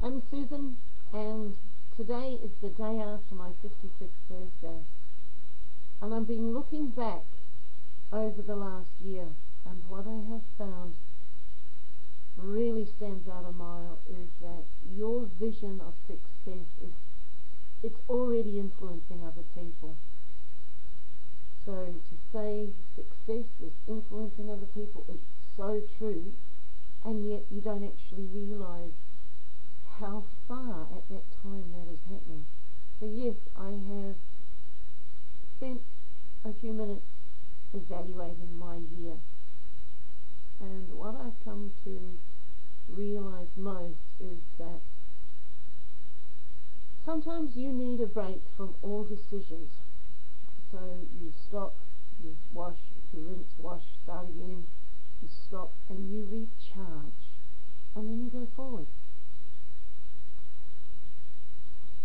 I'm Susan, and today is the day after my 56th birthday. And I've been looking back over the last year, and what I have found really stands out a mile is that your vision of success is it's already influencing other people. So to say success is influencing other people, it's so true, and yet you don't actually realize how far at that time that is happening. So yes, I have spent a few minutes evaluating my year. And what I've come to realize most is that sometimes you need a break from all decisions. So you stop, you wash, you rinse, wash, start again, you stop and you recharge. And then you go forward.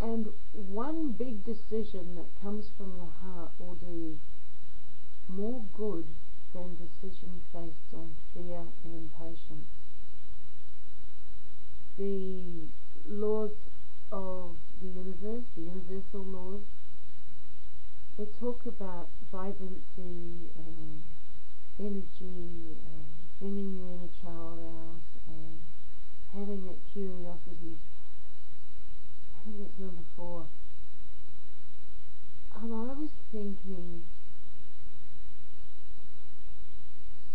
And one big decision that comes from the heart will do more good than decisions based on fear and impatience. The laws of the universe, the universal laws, they talk about vibrancy and energy and bringing your inner child out and having that curiosity I think it's number four. And I was thinking,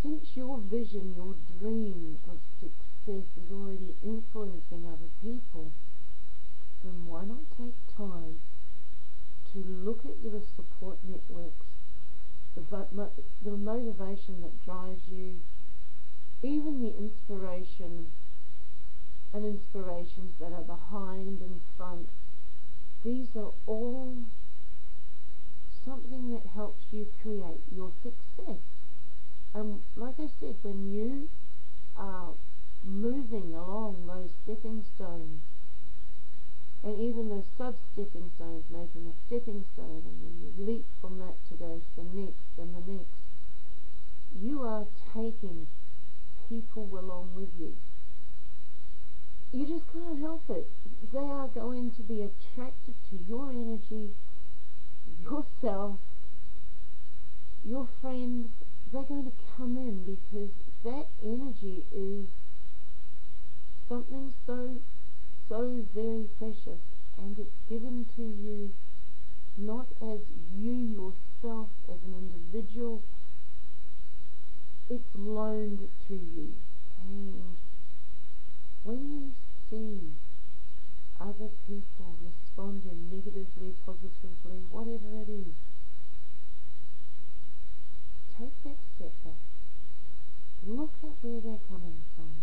since your vision, your dream of success is already influencing other people, then why not take time to look at your support networks, the, the motivation that drives you, even the inspiration and inspirations that are behind and front. These are all something that helps you create your success. And like I said, when you are moving along those stepping stones, and even those sub-stepping stones, making a stepping stone, and then you leap from that to go to the next and the next, you are taking people along with you you just can't help it. They are going to be attracted to your energy, yourself, your friends. They're going to come in because that energy is something so, so very precious and it's given to you not as you yourself as an individual, it's loaned to you. And when you see other people responding negatively, positively, whatever it is, take that step back. Look at where they're coming from.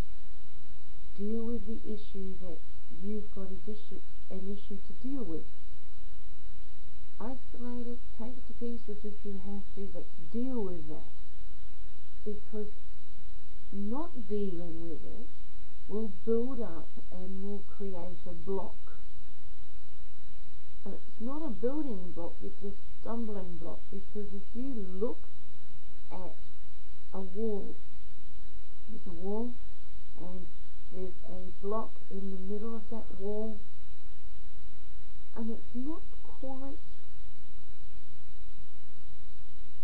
Deal with the issue that you've got an issue, an issue to deal with. Isolate it, take it to pieces if you have to, but deal with that. Because not dealing with it will build up and will create a block. And it's not a building block, it's a stumbling block because if you look at a wall, there's a wall and there's a block in the middle of that wall and it's not quite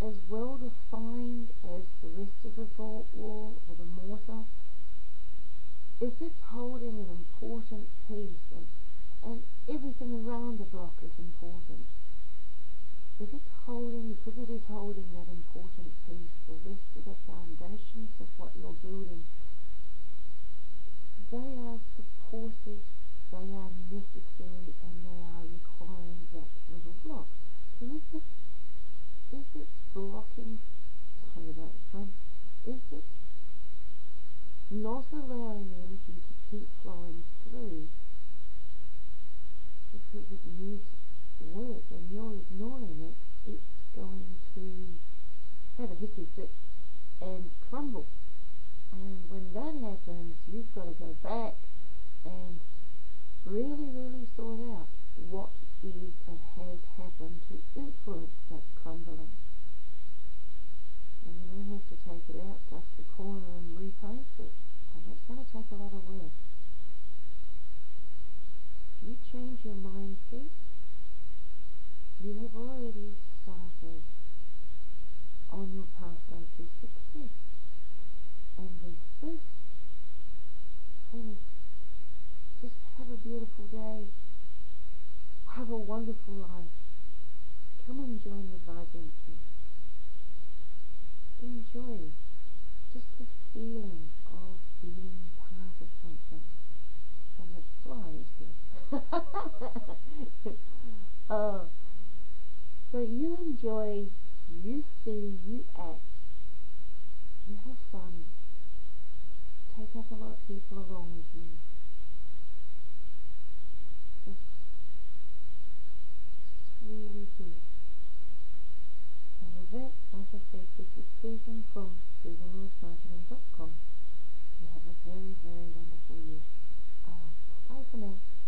as well defined as the rest of the wall or the mortar if it's holding an important piece and, and everything around the block is important, if it's holding, because it is holding that important piece, the rest of the foundations of what you're building, they are supported, they are necessary, and they are requiring that little block. So if it's, if blocking, sorry about the if it's not allowing energy to keep flowing through it needs work and you're ignoring it, it's going to have a hissy fit and crumble. And when that happens, you've got to go back and really, really sort out what is and has happened to influence that crumbling. And you may have to take it out, dust the corner and repaste it. And it's going to take a lot of work. Change your mindset, you have already started on your pathway to success. And the first thing is just have a beautiful day. Have a wonderful life. Come and join the vibrancy. Enjoy just the feeling of being part of something. And it flies here. oh. So you enjoy, you see, you act, you have fun. Take up a lot of people along with you. Just, really be. And with that, like I said, this is Susan from SusanLewisMarketing.com. You have a very, very wonderful year. Uh, Bye for now.